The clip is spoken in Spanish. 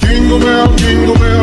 Jingle bell, jingle bell.